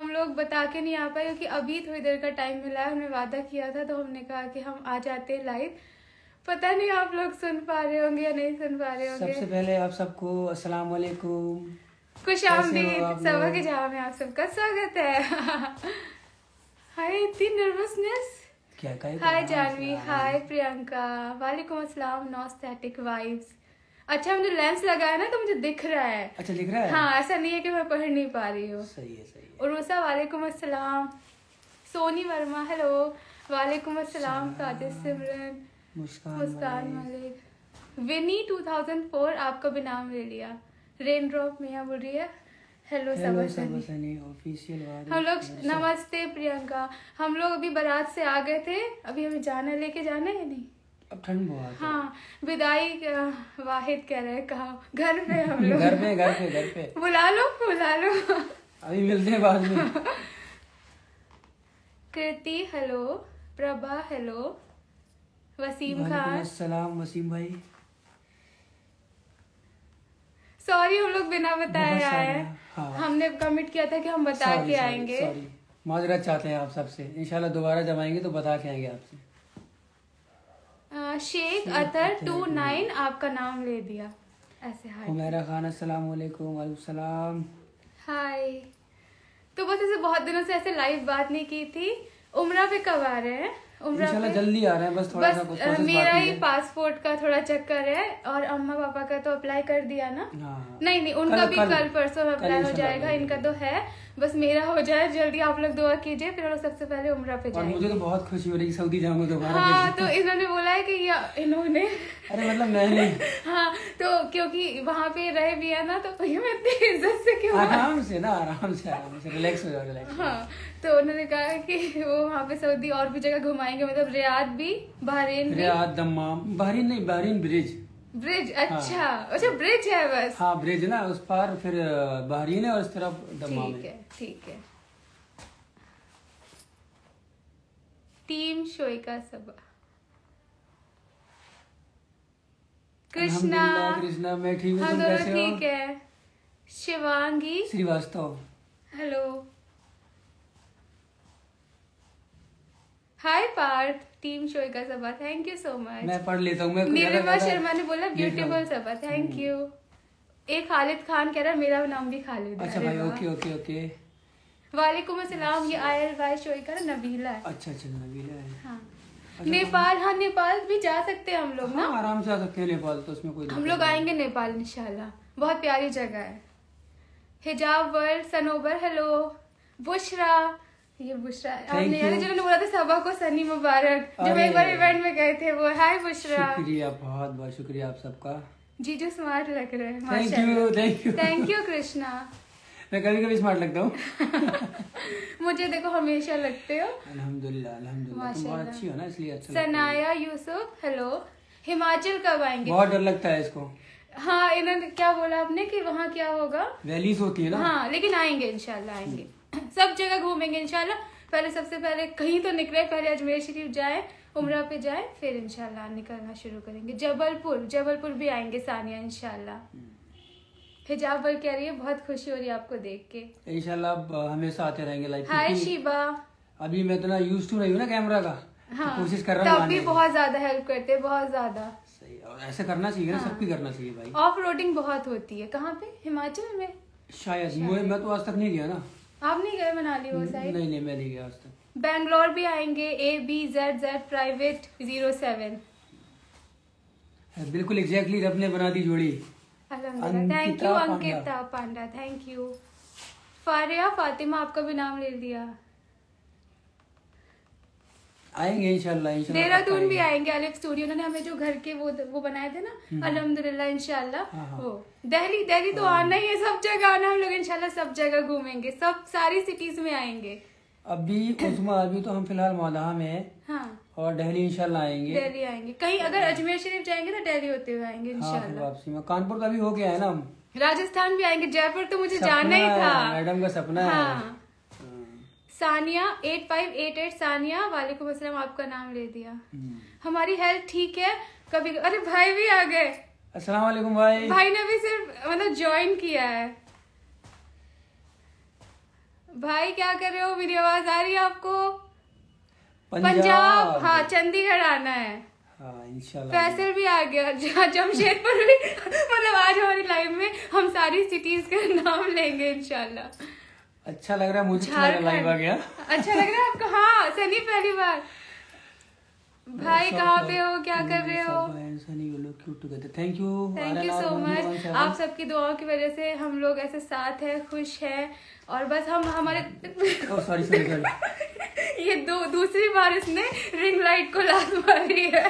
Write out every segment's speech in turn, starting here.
हम लोग बता के नहीं आ पाए क्योंकि अभी थोड़ी देर का टाइम मिला है हमने वादा किया था तो हमने कहा कि हम आ जाते हैं लाइव पता नहीं आप लोग सुन पा रहे होंगे या नहीं सुन पा रहे होंगे। सबसे पहले आप सबको अस्सलाम वालेकुम खुश कैसे हो आमदीद आप सबा लोग? के जवाब में आप सबका स्वागत है। हाय इतनी nervousness hi Janhvi hi Priyanka वालेकुम अस्सलाम नॉस्टैटिक वाइब्स अच्छा मैंने लेंस लगाया ना तो मुझे दिख रहा है। अच्छा लिख रहा है? हाँ ऐसा नहीं है कि मैं पढ़ नहीं पा रही हूँ। सही है सही है। उर्वसा वालेकुम अस्सलाम। सोनी वर्मा हेलो वालेकुम अस्सलाम साजिद सिमरन। मुस्कान मुस्कान मलिक। विनी 2004 आपका भी नाम ले लिया। रेन ड्रॉप मियाँ बोल रही है। हेलो ऑफिशियल हम लोग नमस्ते प्रियंका। हम लोग अभी बारात से आ गए थे। अभी हमें जाना लेके जाना है नहीं? अब ठंड बहुत हाँ। विदाई वाहिद कह रहे कहा घर पे हम लोग। घर पे घर पे घर पे। बुला लो बुला लो। अभी मिलते हैं बाद में। Kriti hello Prabha hello Wasim Khan. अस्सलाम वसीम भाई। सॉरी हम लोग बिना बताए आए हाँ। हमने कमिट किया था कि हम बता Sorry, के sorry, आएँगे। माजरा चाहते हैं आप सबसे। इंशाल्लाह दोबारा जब आएँगे तो बता के आएँगे आपसे। शेख अतर टू नाइन आपका नाम ले दिया। ऐसे हाय। हुमैरा खान अस्सलाम वालेकुम सलाम। हाय। तो बस ऐसे बहुत दिनों से ऐसे लाइव बात नहीं की थी। उम्र पे कब आ रहे हैं? उमरा इंशाल्लाह जल्दी आ रहे हैं बस थोड़ा बस सा कुछ मेरा ही पासपोर्ट का थोड़ा चक्कर है और अम्मा पापा का तो अप्लाई कर दिया ना। हाँ नहीं नहीं उनका भी कल- कल परसों अप्लाई हो जाएगा इनका तो है। बस मेरा हो जाए जल्दी आप लोग दुआ कीजिए फिर सबसे पहले उम्र पे जाए मुझे तो बहुत खुशी हो रही है सऊदी जाऊँगा दोबारा हाँ तो इन्होंने बोला है की इन्होंने। अरे मतलब मैंने हाँ तो क्योंकि वहाँ पे रह भी है ना तो ये मैं इतनी इज़्ज़त से क्यों आराम से ना आराम से आराम से रिलैक्स हो जाओ रिलैक्स हाँ तो उन्होंने कहा कि वो वहाँ पे सऊदी और भी जगह घुमाएँगे मतलब रियाद भी बहरीन भी। रियाद दम्माम बहरीन नहीं बहरीन ब्रिज। ब्रिज अच्छा अच्छा ब्रिज है बस। हाँ ब्रिज ना उस पार फिर बहरीन है और इस तरफ़ दम्माम ठीक है है ठीक है। टीम शोइका सबा। कृष्णा। कृष्णा मैं ठीक हूँ हम दोनों ठीक है। Shivangi. Srivastava. Hello. Hi Parth. Team Shoika Saba thank you so much मैं पढ़ लेता हूँ मैं नीलिमा शर्मा ने बोला ब्यूटीफुल। सबा थैंक यू एक खालिद खान कह रहा है मेरा नाम भी खालिद है। अच्छा भाई ओके ओके ओके वालेकुम अस्सलाम ये आयल भाई शोइका ना नबीला है। अच्छा अच्छा नबीला हाँ। नेपाल हाँ नेपाल भी जा सकते हैं हम लोग ना? हाँ आराम से आ सकते हैं नेपाल तो उसमें कोई हम लोग आएँगे नेपाल इंशाल्लाह। बहुत प्यारी जगह है। हिजाब वर्ल्ड सनोबर हेलो। बुशरा। ये बुशरा आपने. यार जिन्होंने बोला था सबा को सनी मुबारक जब। एक बार इवेंट में गए थे वो। हाय बुशरा। शुक्रिया बहुत बहुत शुक्रिया आप सबका। जीजू स्मार्ट लग रहे हैं thank you thank you thank you Krishna. मैं कभी कभी स्मार्ट लगता हूँ। मुझे देखो हमेशा लगते हो। अल्हम्दुलिल्लाह अल्हम्दुलिल्लाह। तुम बहुत अच्छी हो ना इसलिए अच्छा सनाया यूसुफ हेलो हिमाचल कब आएँगे? बहुत डर लगता है इसको। हाँ इन्होंने क्या बोला आपने कि वहाँ क्या होगा? वैलीज होती है ना। हाँ लेकिन आएँगे इनशाला आएँगे। सब जगह घूमेंगे इनशाला पहले सबसे पहले कहीं तो निकले पहले अजमेर शरीफ जाए उमरा पे जाए फिर इनशाला निकलना शुरू करेंगे। जबलपुर जबलपुर भी आएँगे सानिया इंशाल्लाह। हिजाब वर्ल्ड कह रही है बहुत खुशी हो रही है आपको देख के। इंशाल्लाह अब हमेशा आते रहेंगे लाइफ हाय शिबा। अभी मैं इतना यूज़ टू रही हूँ ना कैमरा का हाँ तो कोशिश कर रहा हूँ भी बहुत ज़्यादा हेल्प करते हैं बहुत ज़्यादा। सही और ऐसे करना चाहिए ना हाँ। सबकी करना चाहिए भाई। ऑफ़ रोडिंग बहुत होती है। कहाँ पे? हिमाचल में? शायद मुझे मैं तो आज तक नहीं गया ना। आप नहीं गए मनाली वो साइड नहीं नहीं मैं नहीं गया आज तक। बैंगलोर भी आएँगे A B Z Z private zero seven बिल्कुल एग्जैक्टली रब ने बना दी जोड़ी। Thank you Ankita Panda. Thank you Faria Fatima आपका भी नाम ले लिया। आएँगे इंशाल्लाह इंशाल्लाह देहरादून भी आएँगे। अलेक्स स्टूडियो उन्होंने हमें जो घर के वो वो बनाए थे ना अल्हम्दुलिल्लाह इंशाल्लाह। हाँ, हाँ। वो दिल्ली दिल्ली तो आना ही है सब जगह आना हम लोग इंशाल्लाह सब जगह घूमेंगे सब सारी सिटीज़ में आएँगे। अभी उस्मा अभी तो हम फ़िलहाल मौलाहा में हैं। हाँ। और दिल्ली इंशाल्लाह आएँगे। दिल्ली आएँगे। कहीं अगर अजमेर शरीफ जाएँगे तो दिल्ली होते हुए आएँगे हाँ इंशाल्लाह। वापसी में। कानपुर का भी हो गया है ना हम? राजस्थान भी आएँगे। जयपुर तो मुझे जाना ही था। मैडम का सपना है। हाँ। हाँ। Sania eight five eight eight Sania वालेकुम अस्सलाम आपका नाम ले दिया। हम्म। हमारी हेल्थ ठीक है? कभी अरे भाई भी आ गए। अस्सलाम वालेकुम भाई। भाई ने भी सिर्फ़ मतलब ज्वाइन किया है। भाई क्या कर रहे हो? मेरी आवाज़ आ रही है आपको? पंजाब। हाँ चंडीगढ़ आना है। हाँ फैसल भी आ गया जमशेदपुर भी मतलब आज हमारी लाइफ में हम सारी सिटीज़ का नाम लेंगे इंशाल्लाह। अच्छा लग रहा है मुझे लाइव आ गया। अच्छा लग रहा है आपको? हाँ सनी पहली बार। भाई कहाँ पे हो? क्या कर रहे हो? Sunny thank you thank you so much आप सबकी दुआओं की वजह से हम लोग ऐसे साथ हैं खुश हैं और बस हम हमारे सॉरी सॉरी सॉरी ये दो दूसरी बार इसने रिंग लाइट को लात मारी है।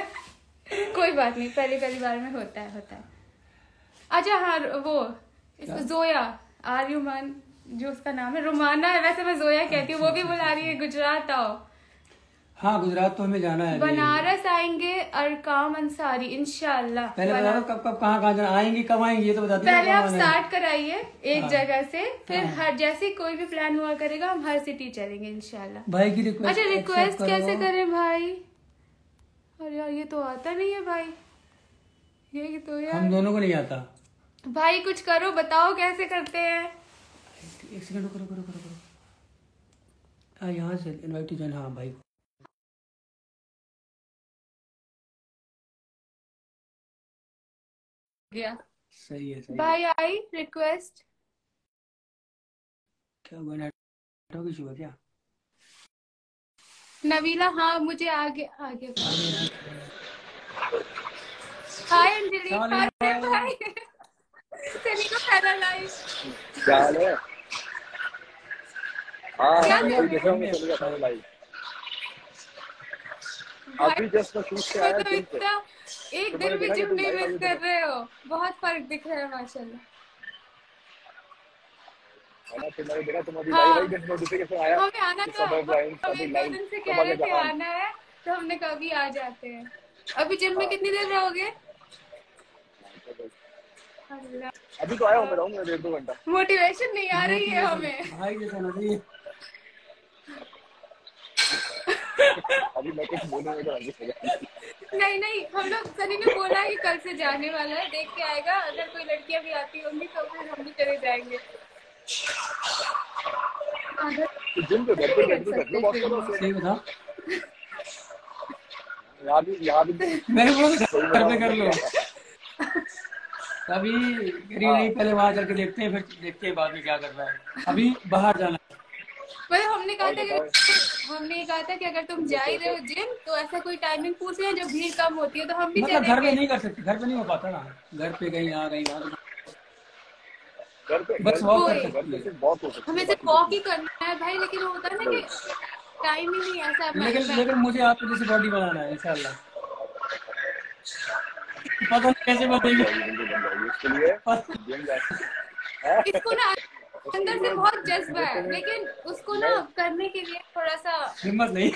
कोई बात नहीं पहली पहली बार में होता है होता है। अच्छा हाँ वो जोया आर्युमान जो उसका नाम है रोमाना है वैसे मैं जोया कहती हूँ वो भी बुला रही है गुजरात आओ। हाँ गुजरात तो हमें जाना है बनारस आएँगे अरकाम अंसारी इंशाल्लाह। पहले बता दो कब कब कहाँ कहाँ जाना आएँगे कब आएँगे ये तो बता दीजिए पहले आप स्टार्ट कराइए एक हाँ। जगह से फिर हाँ। हर जैसे कोई भी प्लान हुआ करेगा हम हर सिटी चलेंगे इंशाल्लाह। भाई की रिक्वेस्ट अच्छा रिक्वेस्ट कैसे करें भाई? अरे यार ये तो आता नहीं है भाई। ये तो हम यार दोनों को नहीं आता। भाई कुछ करो बताओ कैसे करते हैं। एक सेकंड रुको रुको रुको हाँ यहाँ से इनवाइट टू जॉइन हाँ भाई। गया। सही है सही है। भाई आई रिक्वेस्ट क्या हुआ नेटवर्क इशू है क्या नवीला हाँ मुझे आगे आगे हाय अंजलि हाय। भाई सनी को पैरालाइज क्या हाल है? हाँ हूँ? मैं चले जाता हूँ लाइव। अभी जस्ट मैं शूट से आया तो से एक दिन भी जिम नहीं मिस कर रहे हो। बहुत फ़र्क दिख रहा है माशाल्लाह। है तुम अभी हाँ। लाइव नोटिफिकेशन आया हमें आना तो सब ब्लाइंड हम अभी एक दो दिन से कह रहे थे आना है तो हमने कभी आ जाते हैं। अभी जिम में कितनी देर रहोगे? अभी तो आया हूँ मैं रहूँगा डेढ़ दो घंटा। मोटिवेशन नहीं आ रही है हमें भाई जैसा ना चाहिए अभी मैं कुछ बोलूँगा तो आगे चले नहीं नहीं हम लोग सनी ने बोला है कि कल से जाने वाला है देख के आएगा अगर कोई लड़कियाँ भी आती होंगी तो फिर हम भी चले जाएँगे। आधा तो जिम पे घर पे बैठ के कर लो बहुत करो सही बता यहाँ भी यहाँ भी मैंने बोला घर पे कर लो। अभी करीब नहीं पहले वहाँ चल के देखते हैं फिर देखते हैं बाद में क्या करना है। अभी बाहर जाना है। हमने कहा था कि हमने ये कहा था कि अगर तुम जा ही रहे हो जिम तो ऐसा कोई टाइमिंग पूछ लें जो भीड़ कम होती है तो हम भी मतलब घर पे नहीं कर सकते घर पे नहीं हो पाता ना। घर पे कहीं आ गई वहाँ घर पे बस वॉक कर सकती है। हो हमें सिर्फ़ वॉक ही करना है भाई लेकिन होता है ना कि टाइम ही नहीं ऐसा लेकिन लेकिन मुझे आपको जैसे बॉडी बनाना है इंशाल्लाह। पता नहीं कैसे बनेगी। इसको ना अंदर से बहुत जज्बा है लेकिन उसको ना करने के लिए थोड़ा सा हिम्मत नहीं।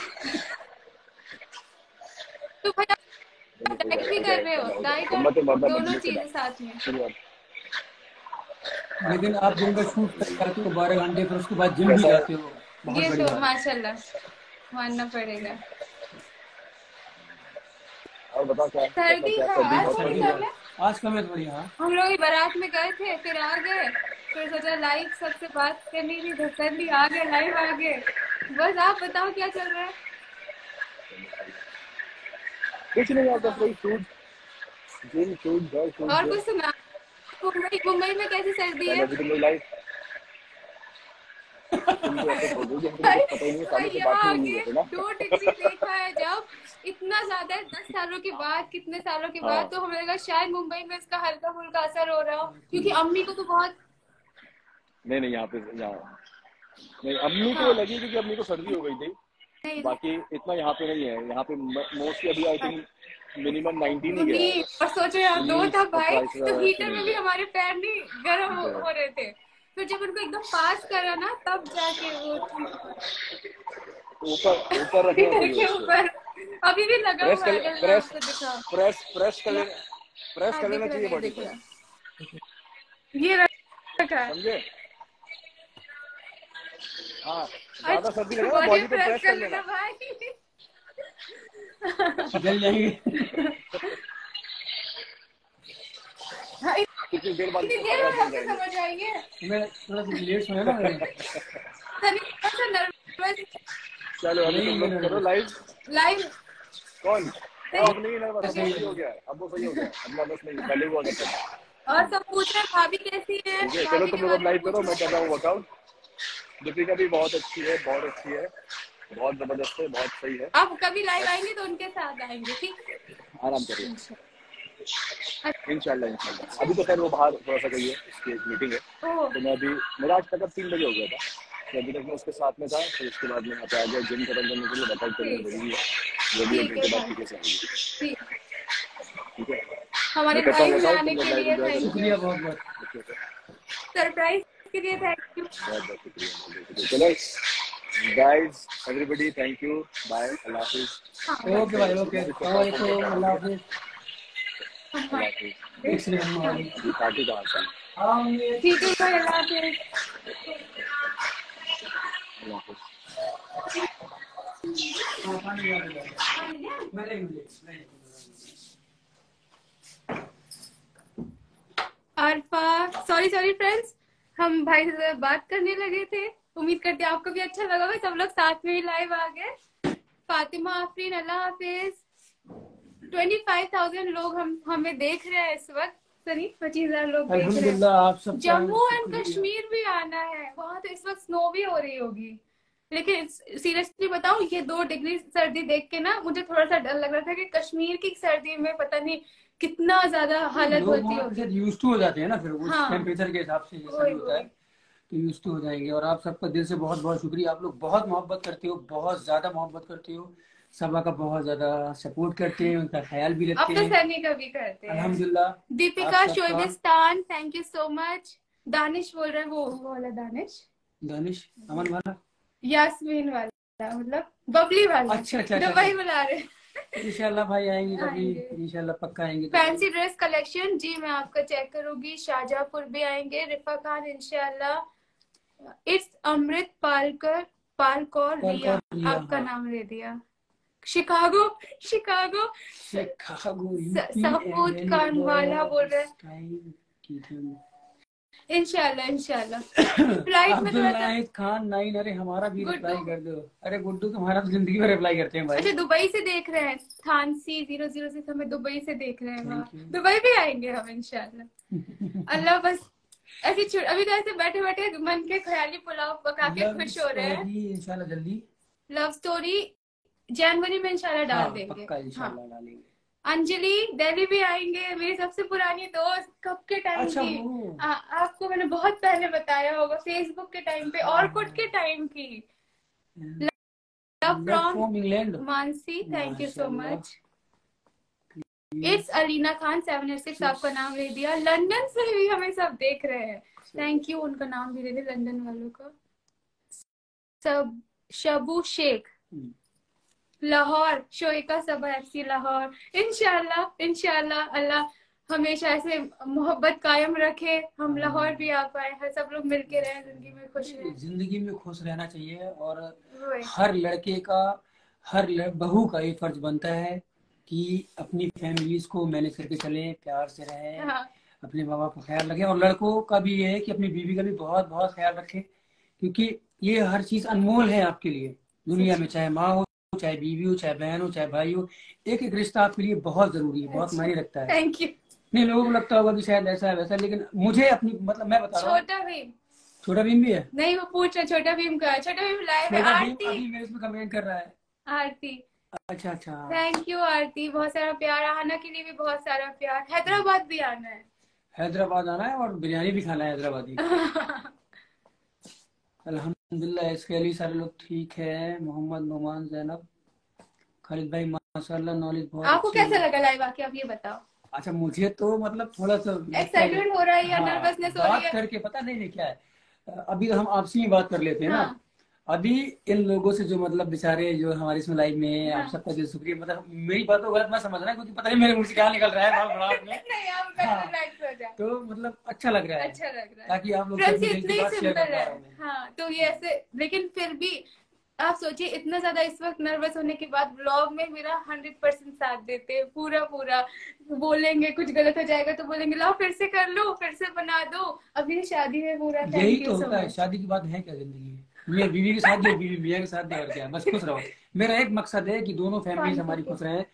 तो भाई आप डाइट भी कर रहे हो डाइट और मर्दा दोनों चीज़ें साथ में। लेकिन आप दिन का शूट कर जाते हो बारह घंटे फिर उसके बाद जिम भी जाते हो? ये तो माशाल्लाह मानना पड़ेगा। और बता क्या सर्दी है है आज कम है? थोड़ी हाँ। हम लोग बारात में गए थे फिर आ गए। फिर सोचा लाइव सबसे बात करनी थी तो ली आ गए लाइव आ गए बस आप बताओ क्या चल रहा है? कुछ नहीं आता कोई शूट जिम शूट घर शूट और कुछ सुना मुंबई मुंबई में कैसी सर्दी है? तो देखा है जब इतना ज़्यादा दस सालों के बाद कितने सालों के बाद हाँ। तो हमें लगा शायद मुंबई में इसका हल्का फुल्का असर हो रहा हो क्योंकि अम्मी को तो बहुत नहीं नहीं यहाँ पे यहाँ। नहीं अम्मी को लगी क्योंकि अम्मी को सर्दी हो गई थी। बाकी इतना यहाँ पे नहीं है। यहाँ पे मोस्टली अभी आई थिंक मिनिमम 19 ही गया और सोचो यार दो था भाई तो हीटर में भी हमारे पैर नहीं गर्म हो, रहे थे। तो जब उनको एकदम पास करा ना तब जाके वो ऊपर ऊपर उसको। ऊपर। अभी भी लगा प्रेस हुआ है कर प्रेस प्रेस प्रेस कर प्रेस कर लेना चाहिए बॉडी को। ये रखा है। समझे? हाँ ज़्यादा सर्दी लगे ना बॉडी बॉडी पे प्रेस प्रेस कर कर लेना लेना। भाई। जल जाएँगे। हाँ, कितनी देर बाद इतनी देर में आपको समझ आएँगे। मैं थोड़ा सा लेट सोया ना मैंने सनी थोड़ा सा नर्वस चलो अभी नहीं, तुम लोग नहीं, करो लाइव लाइव कौन? अब नहीं ना बस सही हो गया। अब वो सही हो गया। अब नहीं पहले हुआ करता और सब पूछ रहे हैं भाभी कैसी है? चलो तुम लोग लाइव करो मैं कर रहा हूँ वर्कआउट दीपिका भी बहुत अच्छी है बहुत अच्छी है। बहुत ज़बरदस्त है बहुत सही है। आप कभी लाइव आएँगे तो उनके साथ आएँगे ठीक? आराम करिए। इंशाल्लाह इंशाल्लाह। अभी तो खैर वो बाहर थोड़ा सा गई है उसकी एक मीटिंग है। तो मैं अभी मेरा आज तक अब तीन बजे हो गया था। तो अभी तक मैं उसके साथ में था फिर उसके बाद मैं यहाँ पे आ गया जिम खत्म करने के लिए वर्कआउट करने ज़रूरी है। वो भी एक घंटे बाद पीछे से आएगी ठीक। ठीक है। हमारे मैं करता हूँ लाइव में आने के लिए थैंक यू शुक्रिया बहुत बहुत ओके ओके सरप्राइज़ के लिए थैंक यू बहुत बहुत शुक्रिया बहुत बहुत शुक्रिया चलो guys everybody thank you bye अल्लाह हाफिज ओके भाई ओके वालेकुम अल्लाह हाफिज अल्लाह हाफिज एक सेकंड में आ ये पार्टी कहाँ से है? जाइए। ठीक है भाई अल्लाह हाफिज अल्लाह हाफिज हाँ, पानी आ गया। हम भाई से बात करने लगे थे। उम्मीद करते हैं आपको भी अच्छा लगा होगा। सब लोग साथ में ही लाइव आ गए। फातिमा आफरीन अल्लाह हाफिज। ट्वेंटी फाइव थाउज़ेंड लोग हम हमें देख रहे हैं इस वक्त। सनी पच्चीस हज़ार लोग देख रहे हैं। जम्मू एंड कश्मीर भी आना है। वहाँ तो इस वक्त स्नो भी हो रही होगी। लेकिन सीरियसली बताऊँ ये दो डिग्री सर्दी देख के ना मुझे थोड़ा सा डर लग रहा था कि कश्मीर की सर्दी में पता नहीं कितना ज़्यादा हालत होती से यूज़ टू हो जाते हैं ना फिर उस हाँ। टेम्परेचर के हिसाब से जैसा होता है। तो यूज़ टू हो जाएँगे और आप सबका दिल से बहुत बहुत शुक्रिया। आप लोग बहुत मोहब्बत करते हो बहुत ज़्यादा मोहब्बत करते हो। सबा का बहुत ज़्यादा सपोर्ट करते हैं उनका ख्याल भी रखते हैं। सनी का भी करते हैं। अल्हम्दुलिल्लाह Deepika शोबिस्तान thank you so much Danish बोल रहे हैं वो वाला दानिश। दानिश अमन वाला? यास्मीन वाला मतलब बबली वाला। अच्छा, अच्छा, अच्छा, दुबई अच्छा। बुला रहे हैं। इंशाल्लाह भाई आएँगे कभी इंशाल्लाह पक्का आएँगे। फैंसी ड्रेस कलेक्शन जी मैं आपका चेक करूँगी शाहजहापुर भी आएँगे रिफा खान इंशाल्लाह इट्स अमृत पालकर पालकौर पालकौर रिया आपका हाँ। नाम ले दिया शिकागो शिकागो शिकागो सफूद कानवाला बोल रहे हैं। इंशाल्लाह इंशाल्लाह। फ़्लाइट में थोड़ा खान नाइन अरे हमारा भी रिप्लाई कर दो। अरे गुड्डू तुम्हारा तो ज़िंदगी में रिप्लाई करते हैं भाई। अच्छा दुबई से देख रहे हैं। थानसी ज़ीरो ज़ीरो सिक्स हमें दुबई से देख रहे हैं. दुबई भी आएँगे हम इंशाल्लाह। अल्लाह बस। ऐसी अभी तो ऐसे बैठे बैठे मन के ख्याली पुलाव पका के खुश हो रहे हैं। इंशाल्लाह जल्दी। लव स्टोरी जनवरी में इंशाल्लाह डाल हाँ, देंगे। पक्का हाँ। इंशाल्लाह डालेंगे। अंजलि दिल्ली भी आएँगे मेरी सबसे पुरानी दोस्त कब के टाइम अच्छा की? आ, आपको मैंने बहुत पहले बताया होगा फेसबुक के टाइम पे और कुछ के टाइम की। Love from from England Mansi thank you so much it's Alina Khan seven eight six आपका नाम ले दिया। लंदन से भी हमें सब देख रहे हैं। थैंक यू उनका नाम भी दे दे लंदन वालों का। सब शबू शेख। लाहौर शोएका सबा एफसी लाहौर। इंशाल्लाह इंशाल्लाह अल्लाह हमेशा ऐसे मोहब्बत कायम रखे हम लाहौर भी आ पाए हर सब लोग मिलके रहे ज़िंदगी में खुश रहे। ज़िंदगी में खुश रहना चाहिए और हर लड़के का हर बहू का ये फ़र्ज़ बनता है कि अपनी फैमिलीज़ को मैनेज करके चले प्यार से रहे हाँ। अपने माँ बाप का ख्याल रखें और लड़कों का भी ये है कि अपनी बीवी का भी बहुत बहुत ख्याल रखें क्योंकि ये हर चीज़ अनमोल है आपके लिए दुनिया में चाहे माँ हो चाहे बीवी हो चाहे बहन हो चाहे भाई हो एक एक रिश्ता आपके लिए बहुत ज़रूरी है बहुत अच्छा। मायने रखता है। थैंक यू नहीं लोगों को लगता होगा कि शायद ऐसा है वैसा लेकिन मुझे अपनी मतलब मैं बता रहा हूँ। छोटा भीम। छोटा भीम भी है? नहीं वो पूछ रहे छोटा भीम का छोटा भीम लाइव है आरती। अभी मेरे इसमें कमेंट कर रहा है। आरती। अच्छा अच्छा। Thank you Aarti. बहुत सारा प्यार आना के लिए भी बहुत सारा प्यार। हैदराबाद भी आना है। हैदराबाद आना है और बिरयानी भी खाना है हैदराबादी। अल्हम्दुलिल्लाह इसके लिए सारे लोग ठीक है। मोहम्मद नुमान जैनब खालिद भाई माशाल्लाह नॉलेज बहुत आपको कैसा लगा लाइव आके? आप ये बताओ। अच्छा मुझे तो मतलब थोड़ा सा एक्साइटमेंट हो रहा है या हाँ, नर्वसनेस हो रही है? बात करके पता नहीं नहीं क्या है। अभी तो हम आपसे ही बात कर लेते हैं ना। हाँ। अभी इन लोगों से जो मतलब बेचारे जो हमारे इसमें लाइव में हैं। आप सबका जो शुक्रिया मतलब मेरी बात को गलत मत समझना क्योंकि पता नहीं मेरे मुँह से क्या निकल रहा है बड़ा आपने हाँ। तो मतलब अच्छा लग रहा है। अच्छा लग रहा है। ताकि आप लोग इतने ही। सिंपल है हाँ तो ये ऐसे लेकिन फिर भी आप सोचिए इतना ज़्यादा इस वक्त नर्वस होने के बाद ब्लॉग में मेरा हंड्रेड परसेंट साथ देते पूरा पूरा बोलेंगे कुछ गलत हो जाएगा तो बोलेंगे लाओ फिर से कर लो फिर से बना दो। अभी शादी है पूरा यही तो होता है शादी की बात है क्या ज़िंदगी में? मियाँ बीवी के साथ दे बीवी मियाँ के साथ दे और क्या बस खुश रहो। मेरा एक मकसद है कि दोनों फैमिलीज़ हमारी खुश रहें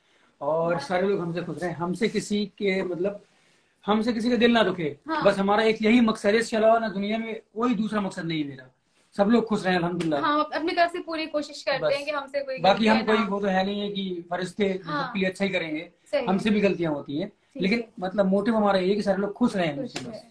और सारे लोग हमसे खुश रहें। हमसे किसी के मतलब हमसे किसी का दिल ना दुखे। हाँ। बस हमारा एक यही मकसद है इसके अलावा ना दुनिया में कोई दूसरा मकसद नहीं है मेरा। सब लोग खुश रहे अल्हम्दुलिल्लाह। हाँ अपनी तरफ़ से पूरी कोशिश करते। हैं कि हमसे कोई बाकी हम कोई वो तो है नहीं है कि फरिश्ते हाँ। लिए अच्छा ही करेंगे। हमसे भी गलतियाँ होती हैं। लेकिन मतलब मोटिव हमारा ये है कि सारे लोग खुश रहे है।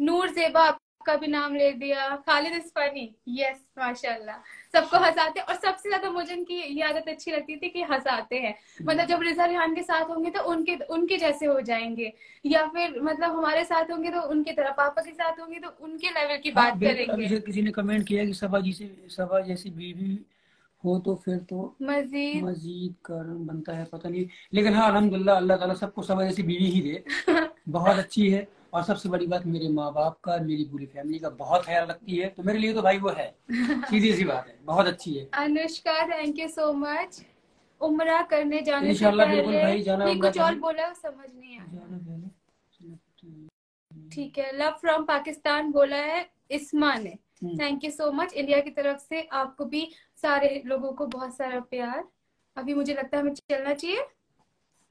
नूर जेबा आपका भी नाम ले दिया। खालिद इज़ फनी यस माशाल्लाह। सबको हंसाते और सबसे ज़्यादा मुझे इनकी ये आदत अच्छी लगती थी कि हंसाते हैं। मतलब जब रिजा रिहान के साथ होंगे तो उनके उनके जैसे हो जाएँगे। या फिर मतलब हमारे साथ होंगे तो उनके तरह पापा के साथ होंगे तो उनके लेवल की हाँ, बात करेंगे। किसी ने कमेंट किया कि सबा जी से सबा जैसी बीवी हो तो फिर तो मजीद। मजीद कारण बनता है पता नहीं। लेकिन हाँ अल्हम्दुलिल्लाह अल्लाह ताला सबको सबा जैसी बीवी ही दे। बहुत अच्छी है। और सबसे बड़ी बात मेरे माँ बाप का मेरी पूरी फैमिली का बहुत ख्याल रखती है। तो मेरे लिए तो भाई वो है। सीधी सी बात है। बहुत अच्छी है। Anushka thank you so much उम्रा करने जाने से पहले भाई, जाना कुछ और बोला समझ नहीं आया। ठीक है लव फ्रॉम पाकिस्तान बोला है इस्मा ने। Thank you so much India की तरफ़ से आपको भी सारे लोगों को बहुत सारा प्यार। अभी मुझे लगता है हमें चलना चाहिए।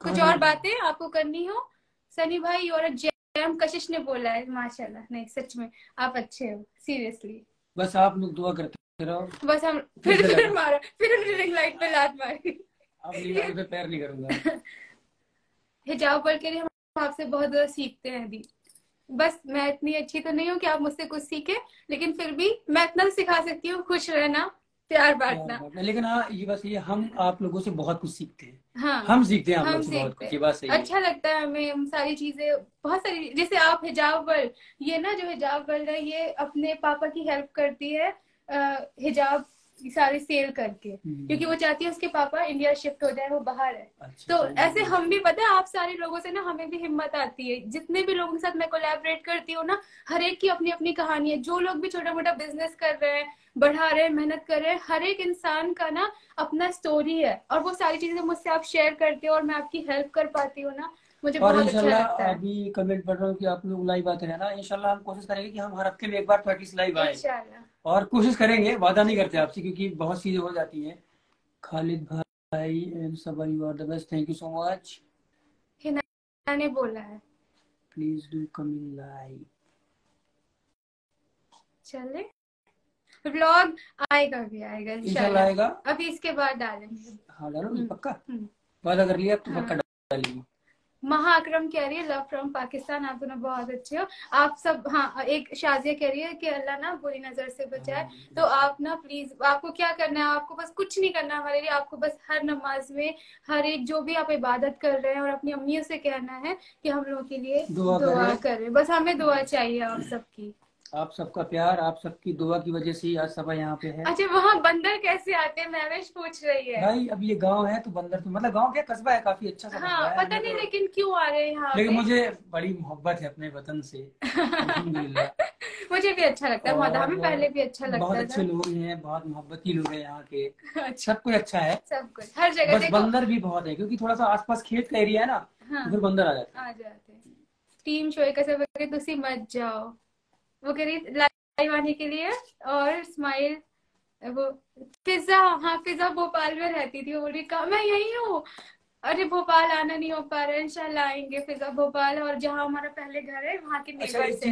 कुछ और बातें आपको करनी हो? सनी भाई और जैम कशिश ने बोला है माशाल्लाह नहीं सच में आप अच्छे हो सीरियसली बस आप लोग दुआ करते रहो। बस हम फिर फिर मारा फिर उन्होंने रिंग लाइट पे लात मारी। अब लीवर पे पैर नहीं करूँगा। हिजाब पढ़ के लिए हम आपसे बहुत ज़्यादा सीखते हैं अभी। बस मैं इतनी अच्छी तो नहीं हूँ कि आप मुझसे कुछ सीखे लेकिन फिर भी मैं इतना सिखा सकती हूँ खुश रहना। प्यार बांटना। लेकिन हाँ ये बस ये हम आप लोगों से बहुत कुछ सीखते हैं। हाँ हम सीखते हैं हम सीखते कुछ हैं। ये बात सही है। अच्छा लगता है हमें हम सारी चीज़ें बहुत सारी जैसे आप हिजाब वर्ल्ड ये ना जो हिजाब वर्ल्ड है ये अपने पापा की हेल्प करती है हिजाब सारी सेल करके। हम्म। क्योंकि वो चाहती है उसके पापा इंडिया शिफ्ट हो जाए वो बाहर है। अच्छा, तो अच्छा, ऐसे हम भी पता है आप सारे लोगों से ना हमें भी हिम्मत आती है। जितने भी लोगों के साथ मैं कोलैबोरेट करती हूँ ना हर एक की अपनी अपनी कहानी है। जो लोग भी छोटा मोटा बिज़नेस कर रहे हैं बढ़ा रहे हैं मेहनत कर रहे हैं हर एक इंसान का ना अपना स्टोरी है। और वो सारी चीज़ें मुझसे आप शेयर करते हो और मैं आपकी हेल्प कर पाती हूँ ना मुझे और बहुत अच्छा लगता है। अभी कमेंट पढ़ रहा हूँ कि आप लोग लाइव आते रहना इंशाल्लाह हम कोशिश करेंगे कि हम हर हफ़्ते में एक बार प्रैक्टिस लाइव आए। इंशाल्लाह। और कोशिश करेंगे वादा नहीं करते आपसे क्योंकि बहुत चीज़ें हो जाती हैं। खालिद भाई and Saba you are the best thank you so much मैंने बोला है। Please do come in live चले। व्लॉग आएगा भी आएगा इंशाल्लाह आएगा। अभी इसके बाद डालेंगे। हाँ डालो हम्म, पक्का? हम्म। वादा कर लिया अब तो हाँ। पक्का डालेंगे। महा अक्रम कह रही है लव फ्रॉम पाकिस्तान आप दोनों बहुत अच्छे हो। आप सब हाँ एक शाजिया कह रही है कि अल्लाह ना बुरी नज़र से बचाए। तो आप ना प्लीज़ आपको क्या करना है? आपको बस कुछ नहीं करना हमारे लिए। आपको बस हर नमाज़ में हर एक जो भी आप इबादत कर रहे हैं और अपनी अम्मियों से कहना है कि हम लोगों के लिए दुआ दुआ करें। करें। बस हमें दुआ चाहिए आप सबकी। आप सबका प्यार आप सबकी दुआ की वजह से आज सबा यहाँ पे है। अच्छा वहाँ बंदर कैसे आते हैं? महवेश पूछ रही है। भाई अब ये गाँव है तो बंदर तो मतलब गाँव क्या कस्बा है? काफ़ी अच्छा सा हाँ है पता नहीं लेकिन क्यों आ रहे हैं यहाँ लेकिन मुझे बड़ी मोहब्बत है अपने वतन से। मुझे भी अच्छा लगता है हमें पहले भी अच्छा बहुत लगता अच्छे लोग हैं बहुत मोहब्बती लोग हैं यहाँ के। अच्छा। सब कुछ अच्छा है। सब कुछ हर जगह बस बंदर भी बहुत है क्योंकि थोड़ा सा आसपास खेत का एरिया है ना हाँ। फिर बंदर आ जाते हैं। टीम शोएका से वो कह मत जाओ। वो कह रही लाइव आने के लिए और स्माइल वो फिजा हाँ फिजा भोपाल में रहती थी। वो कहा मैं यही हूँ। अरे भोपाल आना नहीं हो पा रहा है इंशाल्लाह आएँगे फिजा भोपाल और जहाँ हमारा पहले घर है वहाँ के अच्छा से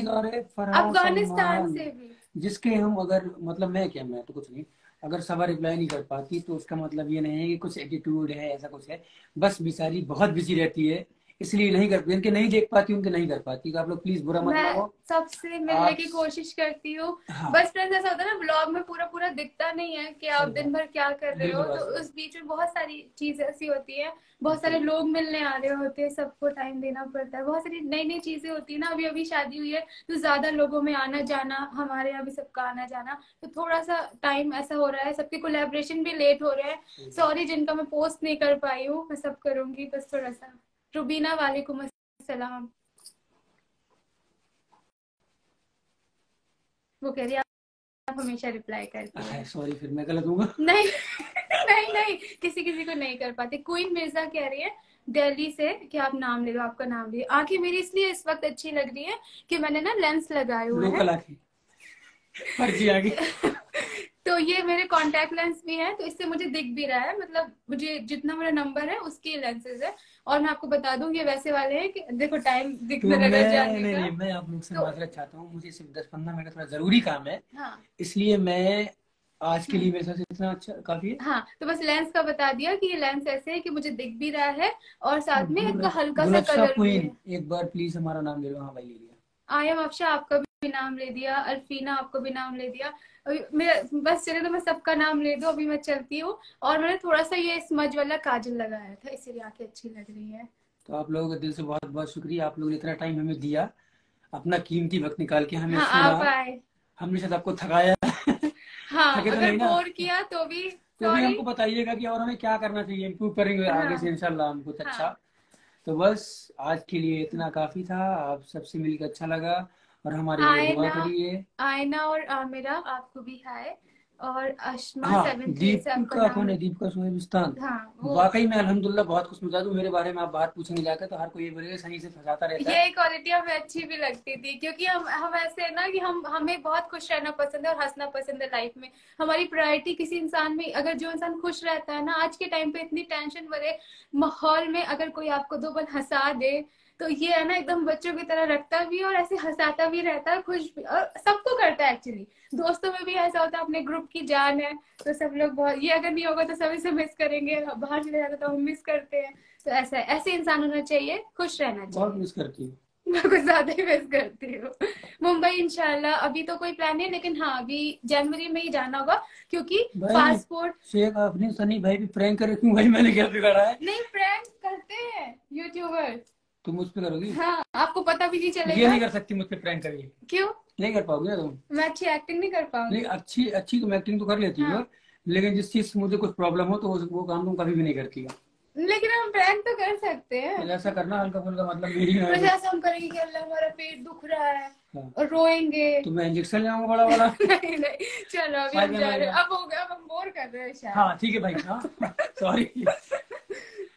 अफ़गानिस्तान से भी। जिसके हम अगर मतलब मैं क्या मैं तो कुछ नहीं अगर सवा रिप्लाई नहीं कर पाती तो उसका मतलब ये नहीं है कि कुछ एटीट्यूड है ऐसा कुछ है। बस बेचारी बहुत बिज़ी रहती है। इसलिए नहीं कर जिनके नहीं देख पाती उनके नहीं कर पाती। आप लोग प्लीज़ बुरा मत मैं मानो। सबसे मिलने आप- की कोशिश करती हूँ। हाँ। बस फ्रेंड्स ऐसा होता है ना ब्लॉग में पूरा पूरा दिखता नहीं है कि आप दिन भर क्या कर रहे हो। तो उस बीच में बहुत सारी चीज़ें ऐसी होती है बहुत सारे लोग मिलने आ रहे होते हैं सबको टाइम देना पड़ता है। बहुत सारी नई नई चीज़ें होती है ना अभी अभी शादी हुई है तो ज़्यादा लोगों में आना जाना हमारे यहाँ भी सबका आना जाना तो थोड़ा सा टाइम ऐसा हो रहा है सबके कोलेब्रेशन भी लेट हो रहे हैं। सॉरी जिनका मैं पोस्ट नहीं कर पाई हूँ मैं सब करूँगी बस थोड़ा सा रुबीना वालेकुम अस्सलाम। वो कह रही है आप हमेशा रिप्लाई करती हैं। सॉरी फिर मैं गलत हूँ? नहीं नहीं नहीं किसी किसी को नहीं कर पाते। क्वीन मिर्ज़ा कह रही है दिल्ली से कि आप नाम ले लो आपका नाम ले। आँखें मेरी इसलिए इस वक्त अच्छी लग रही है कि मैंने ना लेंस लगाए हुए हैं। तो ये मेरे कॉन्टेक्ट लेंस भी हैं तो इससे मुझे दिख भी रहा है। मतलब मुझे जितना मेरा नंबर है उसके लेंसेज है। और मैं आपको बता दूँ ये वैसे वाले हैं कि देखो टाइम तो दिखने मैं लगा नहीं जाने नहीं का। मैं आप लोग से तो- माजरत चाहता हूँ। मुझे सिर्फ़ दस पंद्रह मिनट थोड़ा ज़रूरी काम है। हाँ। इसलिए मैं आज के लिए मेरे साथ इतना अच्छा काफ़ी है। हाँ तो बस लेंस का बता दिया कि ये लेंस ऐसे है कि मुझे दिख भी रहा है और साथ में इसका हल्का सा कलर है। एक बार प्लीज़ हमारा नाम ले लो। हाँ भाई ले लिया। आयम अफशा आपका भी नाम ले दिया अल्फीना आपको भी नाम ले दिया। मेरा बस चले तो मैं सबका नाम ले दूँ अभी मैं चलती हूँ। और मैंने थोड़ा सा ये स्मज वाला काजल लगाया था इसीलिए आँखें अच्छी लग रही है। तो आप लोगों का दिल से बहुत बहुत शुक्रिया। आप लोगों ने इतना टाइम हमें दिया अपना कीमती वक्त निकाल के हमें हाँ आप आए। हमने शायद आपको थकाया। हाँ तो अगर बोर किया तो भी तो भी हमको बताइएगा कि और हमें क्या करना चाहिए इम्प्रूव करेंगे हाँ। आगे से इंशाल्लाह हम कुछ हाँ। अच्छा। तो बस आज के लिए इतना काफ़ी था। आप सबसे मिलकर अच्छा लगा। और हमारे लिए दुआ करिए। आयना और आमिरा आपको भी हाय। और अशमा हाँ दीपिका कौन है? दीपिका शोहेबिस्तान हाँ वाकई में अल्हम्दुलिल्लाह बहुत खुश मिजाज हूँ। मेरे बारे में आप बात पूछेंगे जाकर तो हर कोई ये बोलेगा सही से फंसाता रहता है। ये क्वालिटी हमें अच्छी भी लगती थी क्योंकि हम हम ऐसे है ना कि हम हमें बहुत खुश रहना पसंद है और हंसना पसंद है लाइफ में। हमारी प्रायोरिटी किसी इंसान में अगर जो इंसान खुश रहता है ना आज के टाइम पे इतनी टेंशन भरे माहौल में अगर कोई आपको दो पल हंसा दे तो ये है ना एकदम बच्चों की तरह रखता भी है और ऐसे हंसाता भी रहता है खुश भी और सबको करता है एक्चुअली दोस्तों में भी ऐसा होता है अपने ग्रुप की जान है तो सब लोग बहुत ये अगर नहीं होगा तो सभी से मिस करेंगे बाहर चले जाते तो हम मिस करते हैं। तो ऐसा है ऐसे इंसान होना चाहिए खुश रहना चाहिए। बहुत मिस करती हूँ। मैं कुछ ज़्यादा ही मिस करती हूँ। मुंबई इंशाल्लाह अभी तो कोई प्लान नहीं है लेकिन हाँ अभी जनवरी में ही जाना होगा क्योंकि पासपोर्ट शेख आपने सनी भाई भी प्रैंक करे क्यों भाई मैंने क्या बिगाड़ा है? नहीं प्रैंक करते हैं यूट्यूबर तुम मुझ पे करोगी हाँ आपको पता भी नहीं चलेगा। ये नहीं कर सकती मुझ पे प्रैंक करिए। क्यों? नहीं कर पाओगे ना तुम। मैं अच्छी एक्टिंग नहीं कर पाऊँगी। नहीं अच्छी अच्छी तुम एक्टिंग तो कर लेती हो। हाँ। लेकिन जिस चीज़ से मुझे कुछ प्रॉब्लम हो तो वो, काम तुम कभी भी नहीं करती हो। लेकिन हम प्रैंक तो कर सकते हैं। ऐसा करना हल्का फुल्का मतलब मेरी ना ऐसा हम करेंगे कि अल्लाह हमारा पेट दुख रहा है हाँ। और रोएँगे। तो मैं इंजेक्शन लाऊँगा बड़ा वाला। नहीं नहीं चलो अभी हम जा रहे अब हो। गया अब हम बोर कर रहे हैं शायद। हाँ ठीक है भाई हाँ। सॉरी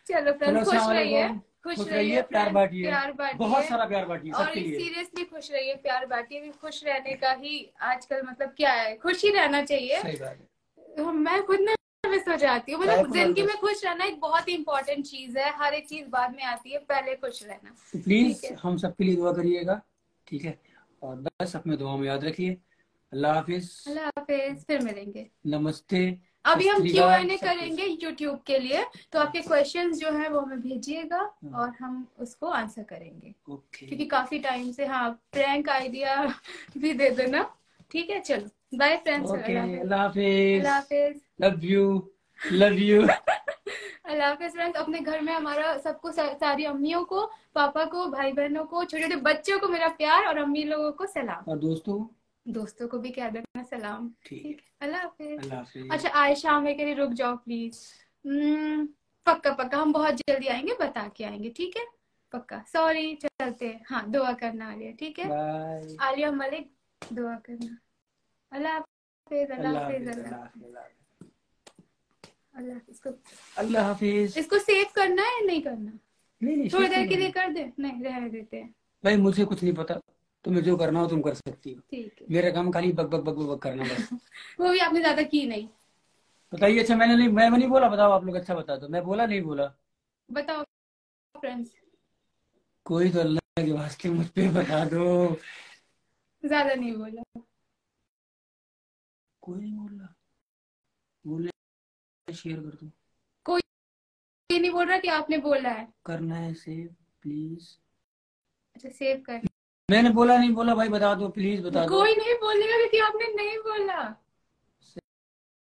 चलो फ्रेंड्स खुश रहिए। खुश रहिए प्यार बांटिए। बहुत सारा प्यार बांटिए और सीरियसली खुश रहिए प्यार बांटिए भी खुश रहने का ही आजकल मतलब क्या है खुश ही रहना चाहिए। सही बात है। मैं खुद नर्वस हो जाती हूँ मतलब ज़िंदगी में खुश रहना एक बहुत ही इंपॉर्टेंट चीज़ है हर एक चीज़ बाद में आती है पहले खुश रहना। तो प्लीज़ हम सबके लिए दुआ करिएगा ठीक है? और बस अपने दुआ में याद रखिए। अल्लाह हाफिज। अल्लाह हाफिज फिर मिलेंगे। नमस्ते। अभी हम क्यू एन ए करेंगे यूट्यूब के लिए। तो आपके क्वेश्चन जो है वो हमें भेजिएगा हाँ। और हम उसको आंसर करेंगे। ओके क्योंकि काफ़ी टाइम से हाँ प्रैंक आइडिया भी दे देना। ठीक है चलो। बाय फ्रेंड्स अल्लाह हाफिज। लव यू लव यू अल्लाह हाफिज फ्रेंड्स अपने घर में हमारा सबको सारी अम्मियों को पापा को भाई बहनों को छोटे छोटे बच्चों को मेरा प्यार और अम्मी लोगों को सलाम। और दोस्तों दोस्तों को भी कह देना सलाम। ठीक है। अल्लाह हाफिज। अच्छा आयशा हमें के लिए रुक जाओ प्लीज़ हम्म, पक्का पक्का हम बहुत जल्दी आएँगे बता के आएँगे ठीक है? पक्का। सॉरी चलते हैं। हाँ दुआ करना आलिया ठीक है? आलिया मलिक दुआ करना। अल्लाह हाफिज अल्लाह अल्लाह हाफिज अल्लाह अल्लाह हाफिज इसको अल्लाह हाफिज। इसको सेव करना है या नहीं करना? नहीं नहीं थोड़ी देर के लिए कर दे। नहीं रह देते हैं। भाई मुझे कुछ नहीं पता। तुम्हें जो करना हो तुम कर सकती हो। मेरा काम खाली बक बक बक बक करना बस। वो भी आपने ज़्यादा की नहीं। बताइए अच्छा मैंने नहीं मैं नहीं बोला बताओ आप लोग अच्छा बता दो। मैं बोला नहीं बोला? बताओ फ्रेंड्स कोई तो अल्लाह के वास्ते मुझ पे बता दो। ज़्यादा नहीं बोला। कोई नहीं बोल। रहा बोले शेयर कर दो। ये नहीं बोल रहा कि आपने बोला है। करना है सेव प्लीज़ अच्छा सेव कर। मैंने बोला नहीं बोला भाई बता दो प्लीज़ बता दो। कोई नहीं बोलेगा क्योंकि आपने नहीं बोला।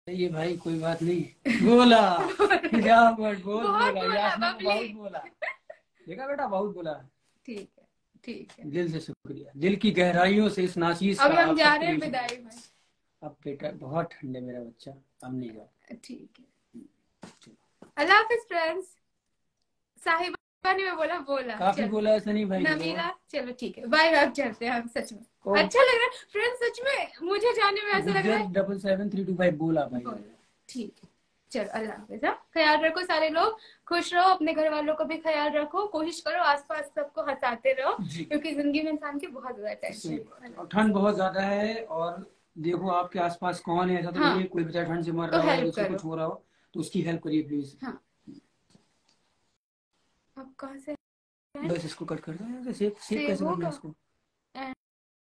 ये भाई कोई बात नहीं। बोला। क्या वर्ड बोला बोला, बहुत बोला। देखा बेटा बहुत बोला। ठीक है ठीक है। दिल से शुक्रिया। दिल की गहराइयों से इस नाचीज अभी का हम जा रहे हैं विदाई में। अब बेटा बहुत ठंडे मेरा बच्चा हम नहीं जाओ ठीक है। अल्लाह हाफिज फ्रेंड्स साहिबा नहीं बोला बोला। काफ़ी बोला भाई नमीला चलो ठीक है। बाय आप चलते हैं हम सच में। अच्छा लग रहा है। फ्रेंड सच में मुझे जाने में ऐसा लग रहा है। Double seven three two five बोला भाई। ठीक चलो अल्लाह हाफिज हाँ। ख्याल रखो सारे लोग। खुश रहो अपने घर वालों का भी ख्याल रखो। कोशिश करो आसपास सबको हंसाते रहो क्योंकि ज़िंदगी में इंसान की बहुत ज़्यादा टेंशन ठंड बहुत ज़्यादा है और देखो आपके आसपास कौन है ऐसा तो हाँ। कोई बेचारा ठंड से मर रहा तो है कुछ हो रहा हो तो उसकी हेल्प करिए प्लीज़ हाँ। आप कहाँ से बस इसको कट कर दो सेव सेव कैसे करना इसको?